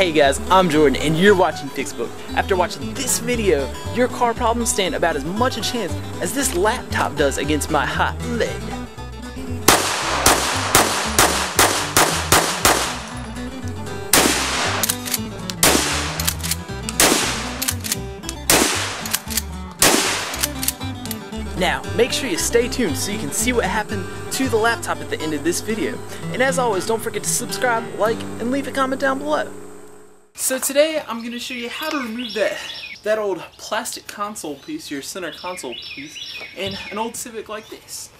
Hey guys, I'm Jordan and you're watching Fixbook. After watching this video, your car problems stand about as much a chance as this laptop does against my hot lead. Now, make sure you stay tuned so you can see what happened to the laptop at the end of this video. And as always, don't forget to subscribe, like, and leave a comment down below. So today, I'm going to show you how to remove that that old plastic console piece, your center console piece, in an old Civic like this.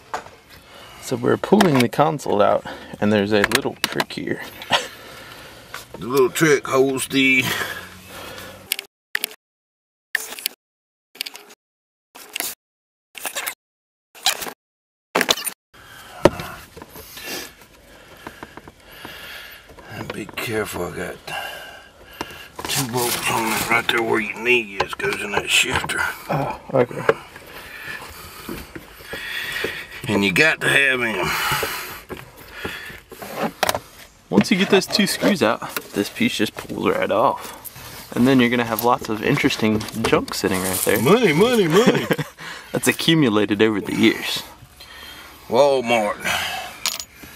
So we're pulling the console out, and there's a little trick here. the little trick holds the be careful, I got two bolts on it right there where your knee is, goes in that shifter. Oh, okay. And you got to have him. Once you get those two screws out, this piece just pulls right off. And then you're gonna have lots of interesting junk sitting right there. Money, money, money. That's accumulated over the years. Walmart.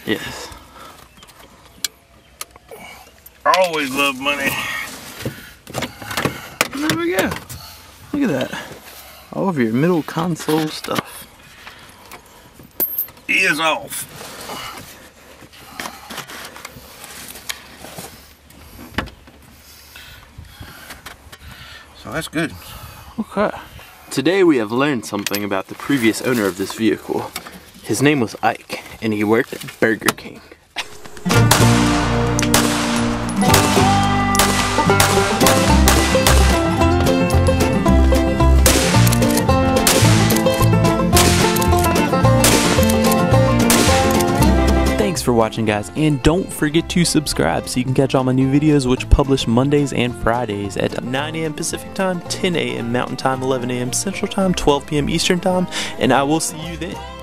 Yes. I always love money. There we go. Look at that. All of your middle console stuff. Is off. So that's good. Okay. Today we have learned something about the previous owner of this vehicle. His name was Ike, and he worked at Burger King. For watching guys and don't forget to subscribe so you can catch all my new videos which publish Mondays and Fridays at 9 a.m. Pacific time, 10 a.m. Mountain time, 11 a.m. Central time, 12 p.m. Eastern time and I will see you then.